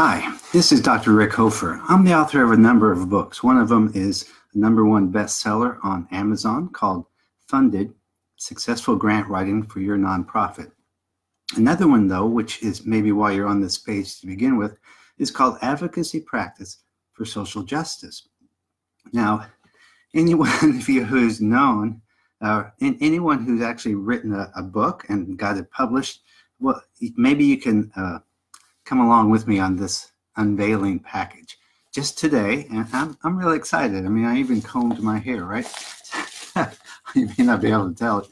Hi, this is Dr. Rick Hoefer. I'm the author of a number of books. One of them is the number one bestseller on Amazon called Funded Successful Grant Writing for Your Nonprofit. Another one, though, which is maybe why you're on this page to begin with, is called Advocacy Practice for Social Justice. Now, anyone of you who's known, uh, and anyone who's actually written a, a, book and got it published, well, maybe you can uh, come along with me on this unveiling package just today. And I'm, I'm really excited. I mean, I even combed my hair, right? you may not be able to tell it.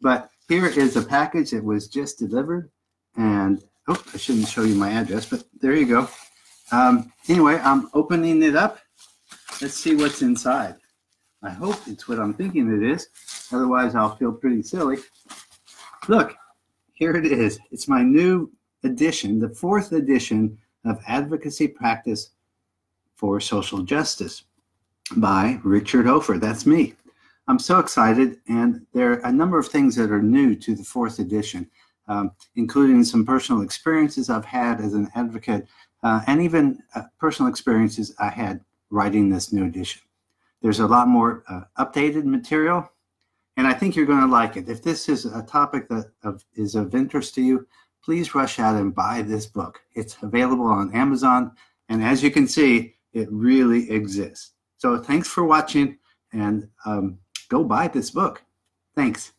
But here is a package that was just delivered. And, oh, I shouldn't show you my address, but there you go. Um, anyway, I'm opening it up. Let's see what's inside. I hope it's what I'm thinking it is. Otherwise, I'll feel pretty silly. Look, here it is. It's my new edition, the fourth edition of Advocacy Practice for Social Justice by Richard Hoefer. That's me. I'm so excited, and there are a number of things that are new to the fourth edition, um, including some personal experiences I've had as an advocate, uh, and even uh, personal experiences I had writing this new edition. There's a lot more uh, updated material, and I think you're going to like it. If this is a topic that of, is of interest to you, please rush out and buy this book. It's available on Amazon, and as you can see, it really exists. So thanks for watching, and um, go buy this book. Thanks.